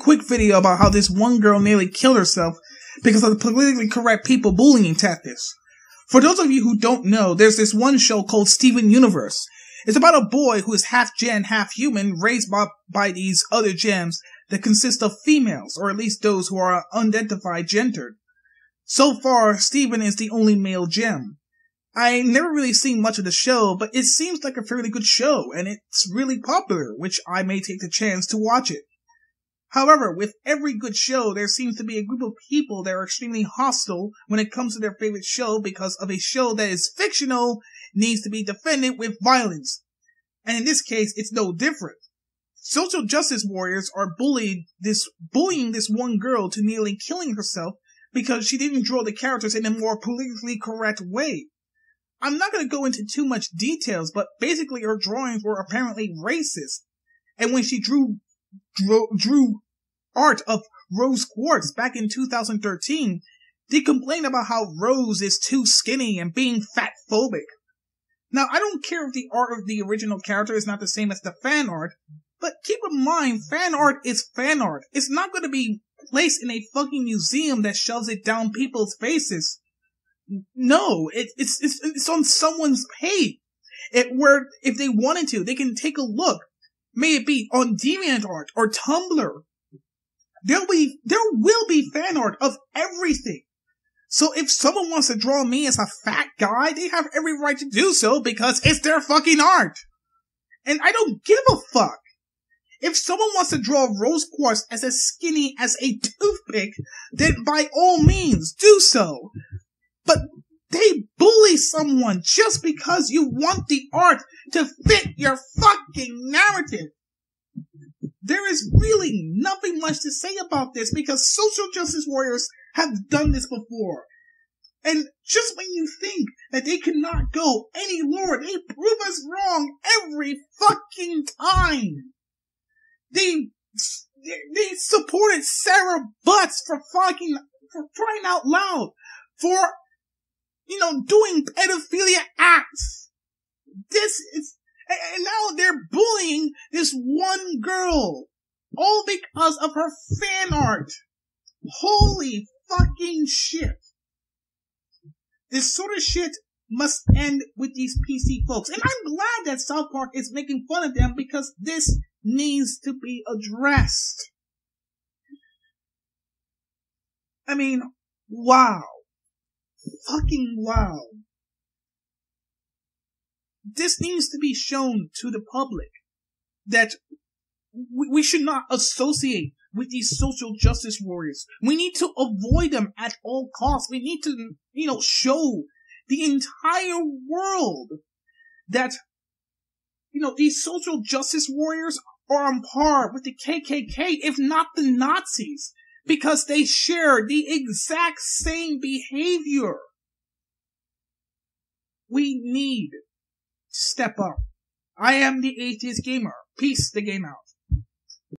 quick video about how this one girl nearly killed herself because of the politically correct people bullying tactics. For those of you who don't know, there's this one show called Steven Universe. It's about a boy who is half gem, half human, raised by, by these other gems that consist of females, or at least those who are unidentified gendered. So far, Steven is the only male gem. I never really seen much of the show, but it seems like a fairly good show, and it's really popular, which I may take the chance to watch it. However, with every good show, there seems to be a group of people that are extremely hostile when it comes to their favorite show because of a show that is fictional needs to be defended with violence. And in this case, it's no different. Social justice warriors are bullied this, bullying this one girl to nearly killing herself because she didn't draw the characters in a more politically correct way. I'm not going to go into too much details, but basically her drawings were apparently racist. And when she drew drew, art of Rose Quartz back in 2013, they complain about how Rose is too skinny and being fat phobic. Now, I don't care if the art of the original character is not the same as the fan art, but keep in mind, fan art is fan art. It's not going to be placed in a fucking museum that shoves it down people's faces. No, it, it's, it's, it's on someone's page. It, where, if they wanted to, they can take a look may it be on DeviantArt or Tumblr. There'll be, there will be fan art of everything. So if someone wants to draw me as a fat guy, they have every right to do so because it's their fucking art. And I don't give a fuck. If someone wants to draw Rose Quartz as as skinny as a toothpick, then by all means do so. But someone just because you want the art to fit your fucking narrative. There is really nothing much to say about this because social justice warriors have done this before. And just when you think that they cannot go any lower, they prove us wrong every fucking time. They, they supported Sarah Butts for fucking, for crying out loud, for you know, doing pedophilia acts. This is, and now they're bullying this one girl. All because of her fan art. Holy fucking shit. This sort of shit must end with these PC folks. And I'm glad that South Park is making fun of them because this needs to be addressed. I mean, wow fucking wow. This needs to be shown to the public that we should not associate with these social justice warriors. We need to avoid them at all costs. We need to, you know, show the entire world that, you know, these social justice warriors are on par with the KKK, if not the Nazis because they share the exact same behavior. We need step up. I am the atheist gamer. Peace the game out.